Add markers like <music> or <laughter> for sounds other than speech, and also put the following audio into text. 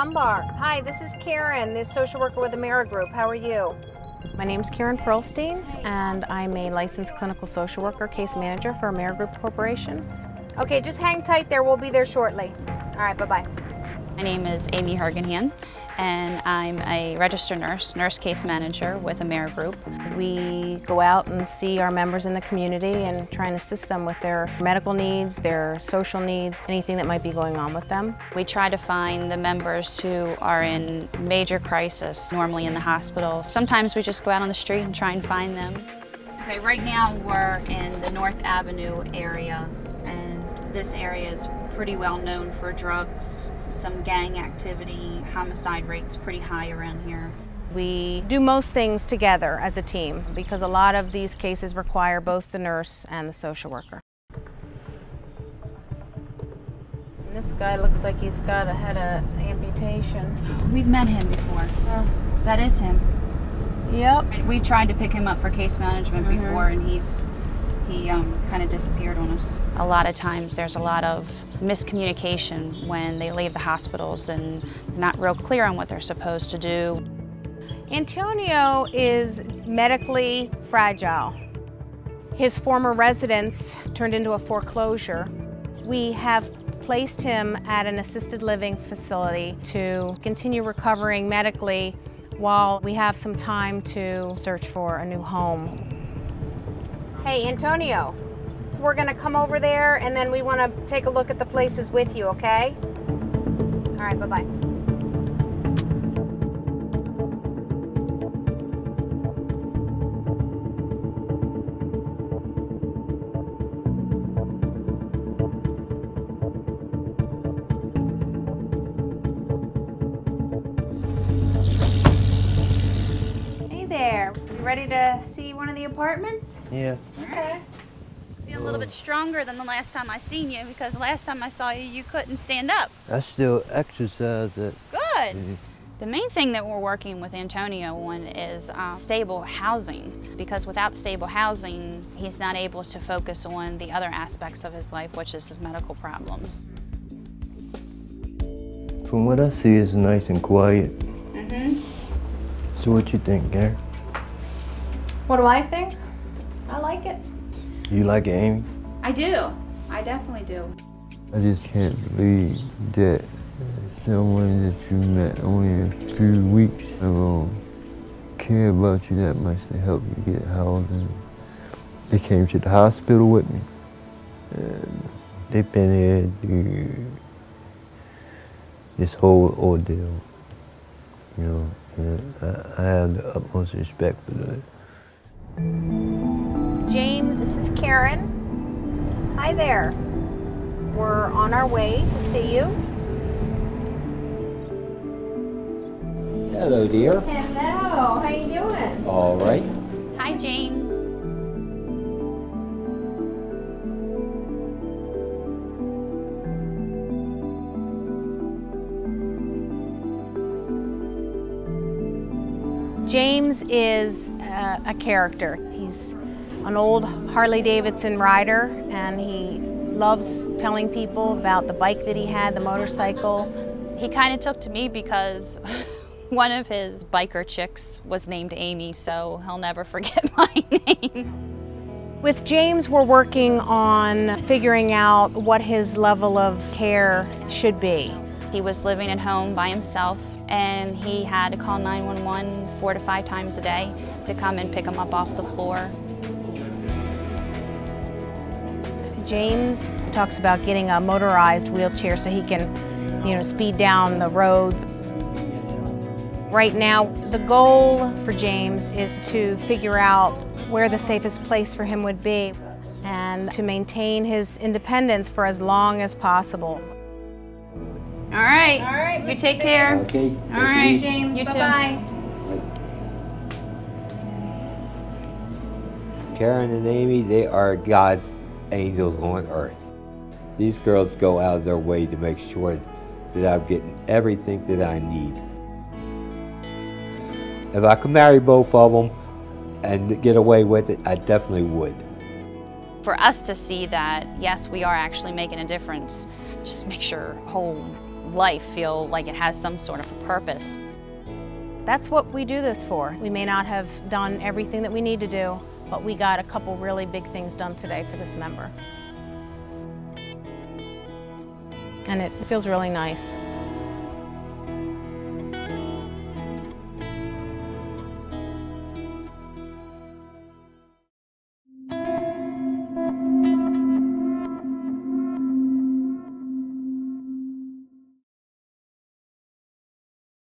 Dunbar. Hi, this is Karen, the social worker with AmeriGroup. How are you? My name is Karen Pearlstein, and I'm a licensed clinical social worker case manager for AmeriGroup Corporation. Okay, just hang tight there. We'll be there shortly. All right, bye-bye. My name is Amy Hargenhan, and I'm a registered nurse, nurse case manager with AmeriGroup. We go out and see our members in the community and try and assist them with their medical needs, their social needs, anything that might be going on with them. We try to find the members who are in major crisis, normally in the hospital. Sometimes we just go out on the street and try and find them. Okay, right now we're in the North Avenue area, and this area is pretty well known for drugs, some gang activity, homicide rates pretty high around here. We do most things together as a team because a lot of these cases require both the nurse and the social worker. And this guy looks like he's got a head of amputation. We've met him before. That is him. Yep. We've tried to pick him up for case management Mhm. before, and he's he um, kind of disappeared on us. A lot of times, there's a lot of miscommunication when they leave the hospitals and not real clear on what they're supposed to do. Antonio is medically fragile. His former residence turned into a foreclosure. We have placed him at an assisted living facility to continue recovering medically while we have some time to search for a new home. Hey, Antonio. So we're going to come over there and then we want to take a look at the places with you, okay? All right, bye-bye. You ready to see one of the apartments? Yeah. Okay. Be a little bit stronger than the last time I seen you because last time I saw you, you couldn't stand up. I still exercise it. Good. The main thing that we're working with Antonio on is um, stable housing, because without stable housing, he's not able to focus on the other aspects of his life, which is his medical problems. From what I see, it's nice and quiet. Mm-hmm. So what you think, Gary? What do I think? I like it. You like it, Amy? I do. I definitely do. I just can't believe that someone that you met only a few weeks ago care about you that much to help you get housing. They came to the hospital with me. And they've been here through this whole ordeal. You know, I, I have the utmost respect for them. James, this is Karen. Hi there. We're on our way to see you. Hello, dear. Hello, how you doing? All right. Hi, James. James is uh, a character. He's an old Harley Davidson rider and he loves telling people about the bike that he had, the motorcycle. He kind of took to me because <laughs> one of his biker chicks was named Amy, so he'll never forget <laughs> my name. With James, we're working on figuring out what his level of care should be. He was living at home by himself and he had to call 911 four to five times a day to come and pick him up off the floor. James talks about getting a motorized wheelchair so he can, you know, speed down the roads. Right now, the goal for James is to figure out where the safest place for him would be and to maintain his independence for as long as possible. All right. All right, You take care. Okay. All right, James, You too. bye-bye. Karen and Amy, they are God's angels on earth. These girls go out of their way to make sure that I'm getting everything that I need. If I could marry both of them and get away with it, I definitely would. For us to see that, yes, we are actually making a difference, just make sure whole life feel like it has some sort of a purpose. That's what we do this for. We may not have done everything that we need to do, but we got a couple really big things done today for this member. And it feels really nice.